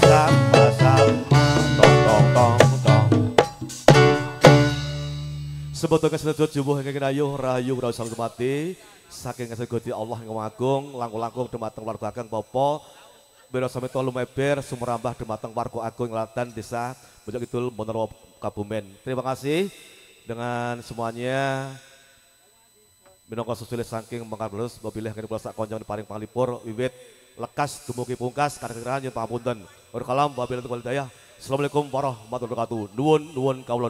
bersama-sama Tong tong tong tong Sebetulnya sedot jubuh yang rayu rayu rayu selalu mati saking kasih gusti Allah yang agung langkung-langkung demateng warga agung popo Biro sami tolu meber sumerambah demateng warga agung latan desa Bojok Kidul Monorowo Kabumen. Terima kasih dengan semuanya minangka susulis saking mengkarulus mobilih kene kula sak konjong paring panglipur wiwit lekas dumugi pungkas kadang-kadang nyuwun pangapunten. Wa kalam wabillahi hidayah. Assalamualaikum warahmatullahi wabarakatuh. Nuwun nuwun kawula